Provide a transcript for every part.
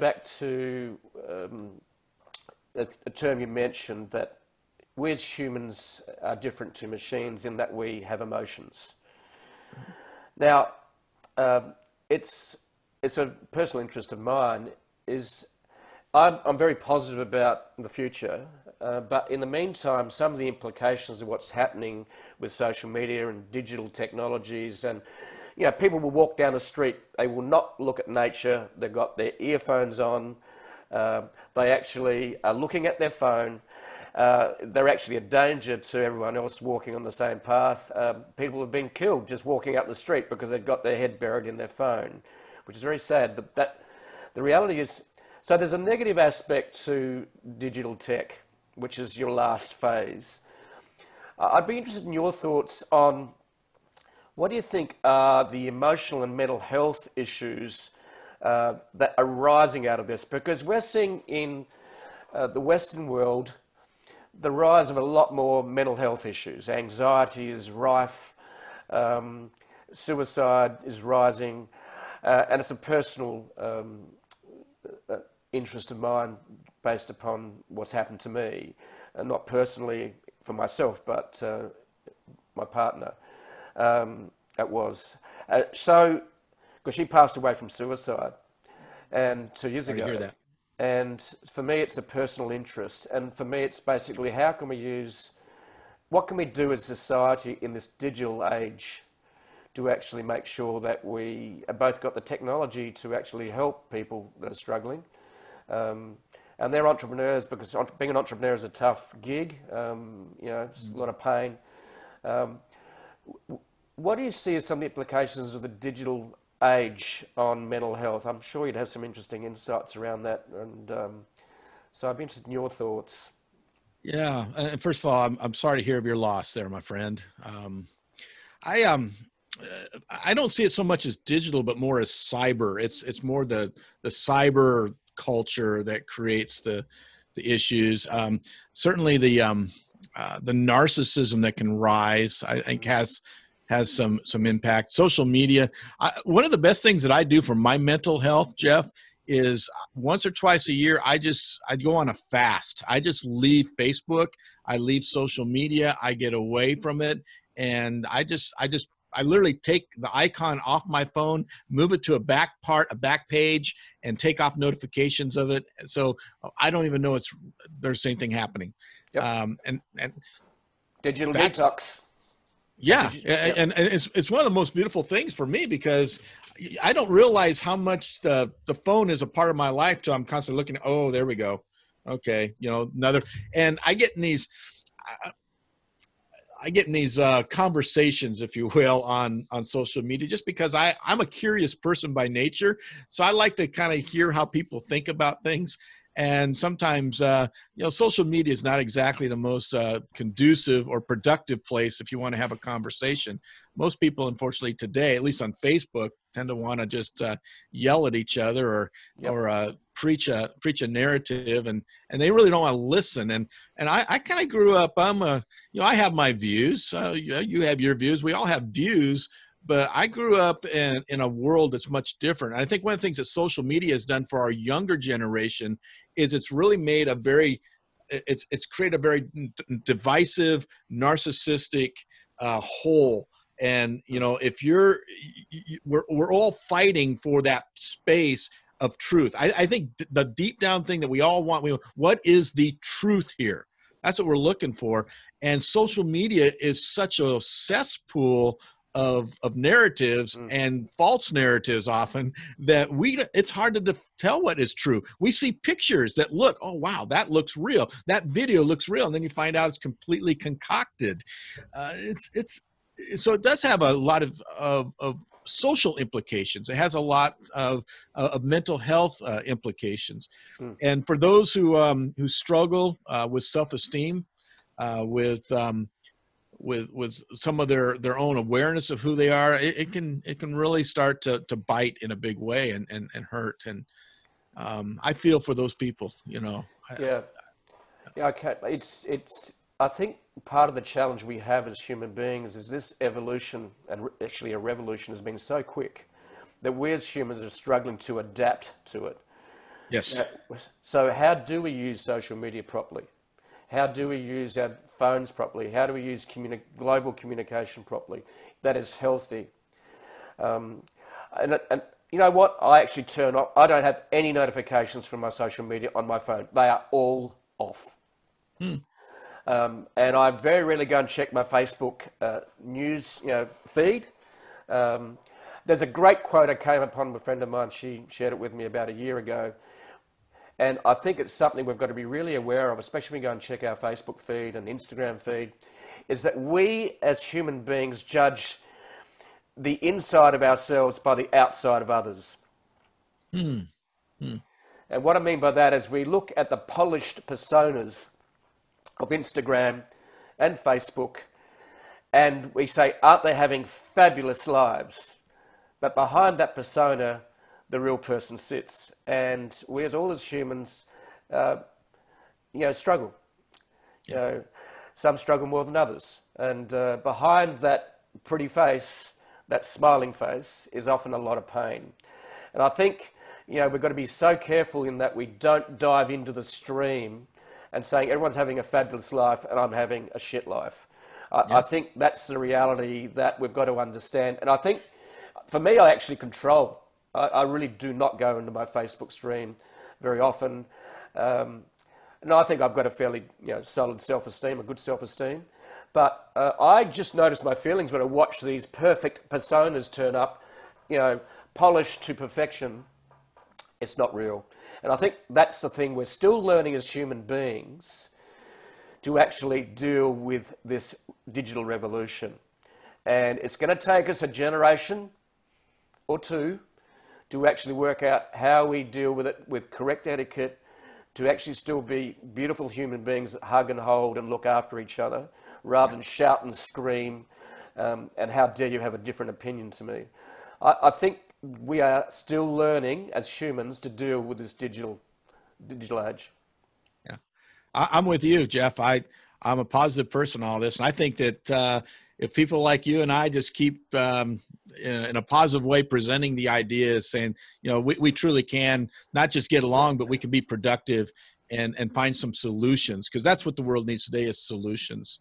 back to um, a, a term you mentioned that we as humans are different to machines in that we have emotions. Now, um, it's it's a personal interest of mine. Is I'm, I'm very positive about the future, uh, but in the meantime, some of the implications of what's happening with social media and digital technologies, and you know, people will walk down the street, they will not look at nature. They've got their earphones on. Uh, they actually are looking at their phone. Uh, they're actually a danger to everyone else walking on the same path. Uh, people have been killed just walking up the street because they've got their head buried in their phone, which is very sad. But that, the reality is, so there's a negative aspect to digital tech, which is your last phase. I'd be interested in your thoughts on what do you think are the emotional and mental health issues uh, that are rising out of this? Because we're seeing in uh, the Western world the rise of a lot more mental health issues. Anxiety is rife, um, suicide is rising, uh, and it's a personal um, uh, interest of mine based upon what's happened to me, and not personally for myself, but uh, my partner. Um, it was uh, so because she passed away from suicide, and two years ago. And for me, it's a personal interest. And for me, it's basically how can we use, what can we do as society in this digital age to actually make sure that we both got the technology to actually help people that are struggling. Um, and they're entrepreneurs because being an entrepreneur is a tough gig. Um, you know, it's a lot of pain. Um, what do you see as some implications of the digital age on mental health. I'm sure you'd have some interesting insights around that, and um, so I'd be interested in your thoughts. Yeah, and first of all, I'm I'm sorry to hear of your loss there, my friend. Um, I um. I don't see it so much as digital, but more as cyber. It's it's more the the cyber culture that creates the the issues. Um, certainly, the um, uh, the narcissism that can rise, I think, has has some some impact. Social media. I, one of the best things that I do for my mental health, Jeff, is once or twice a year I just I go on a fast. I just leave Facebook. I leave social media. I get away from it, and I just I just I literally take the icon off my phone, move it to a back part, a back page, and take off notifications of it. So I don't even know it's there's anything happening. Yep. Um, and and digital detox. Yeah, you, yeah. And, and it's it's one of the most beautiful things for me because I don't realize how much the the phone is a part of my life. So I'm constantly looking. Oh, there we go. Okay, you know another, and I get in these. I, I get in these uh, conversations, if you will, on on social media, just because I I'm a curious person by nature, so I like to kind of hear how people think about things. And sometimes uh, you know social media is not exactly the most uh, conducive or productive place if you want to have a conversation. Most people unfortunately today at least on facebook tend to want to just uh, yell at each other or yep. or uh, preach a preach a narrative and and they really don't want to listen and and i, I kind of grew up i'm a you know i have my views uh, you, you have your views we all have views but I grew up in, in a world that's much different. I think one of the things that social media has done for our younger generation is it's really made a very it's it's created a very divisive narcissistic uh, whole and you know if you're we're, we're all fighting for that space of truth. I, I think the deep down thing that we all want we what is the truth here? That's what we're looking for. And social media is such a cesspool of of narratives mm. and false narratives often that we it's hard to def- tell what is true. We see pictures that look oh wow that looks real. That video looks real. And then you find out it's completely concocted. Uh, it's it's so it does have a lot of of, of social implications. It has a lot of, of mental health uh, implications. Mm. And for those who um, who struggle uh, with self esteem, uh, with um, with with some of their their own awareness of who they are it, it, can it can really start to to bite in a big way and and, and hurt and um, i feel for those people you know yeah yeah okay it's it's i think part of the challenge we have as human beings is this evolution and actually a revolution has been so quick that we as humans are struggling to adapt to it Yes. So, how do we use social media properly? How do we use our phones properly? How do we use communi- global communication properly? That is healthy. Um, and, and you know what? I actually turn off. I don't have any notifications from my social media on my phone. They are all off. Hmm. Um, and I very rarely go and check my Facebook uh, news you know, feed. Um, there's a great quote I came upon with a friend of mine. She shared it with me about a year ago. And I think it's something we've got to be really aware of, especially when we go and check our Facebook feed and Instagram feed, is that we as human beings judge the inside of ourselves by the outside of others. Hmm. Hmm. And what I mean by that is we look at the polished personas of Instagram and Facebook and we say, aren't they having fabulous lives? But behind that persona, the real person sits. And we, as all as humans, uh, you know, struggle. Yeah. You know, some struggle more than others. And uh, behind that pretty face, that smiling face, is often a lot of pain. And I think, you know, we've got to be so careful in that we don't dive into the stream and saying everyone's having a fabulous life and I'm having a shit life. I, yeah. I think that's the reality that we've got to understand. And I think for me, I actually control. I, I really do not go into my Facebook stream very often. Um, and I think I've got a fairly you know, solid self esteem, a good self esteem. But uh, I just notice my feelings when I watch these perfect personas turn up, you know, polished to perfection. It's not real. And I think that's the thing we're still learning as human beings to actually deal with this digital revolution. And it's going to take us a generation or two to actually work out how we deal with it with correct etiquette, to actually still be beautiful human beings that hug and hold and look after each other, rather than shout and scream, um, and how dare you have a different opinion to me. I, I, think we are still learning as humans to deal with this digital digital age. Yeah, I, I'm with you, Jeff. I I'm a positive person on all this, and I think that uh, if people like you and I just keep um, in a positive way presenting the ideas saying you know we, we truly can not just get along but we can be productive and and find some solutions because that's what the world needs today is solutions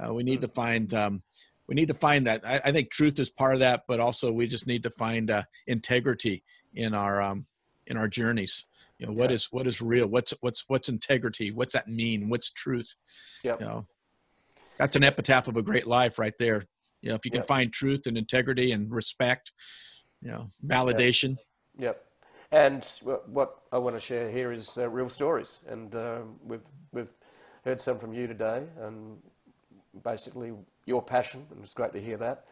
uh, we need to find um, we need to find that. I, I, think truth is part of that but also we just need to find uh, integrity in our um, in our journeys. You know what yeah. is what is real? What's what's what's integrity? What's that mean? What's truth? Yeah you know? That's an epitaph of a great life right there. You know if you can yep. find truth and integrity and respect you know validation. Yep, yep. and what i want to share here is uh, real stories. And uh, we've we've heard some from you today and basically your passion and it's great to hear that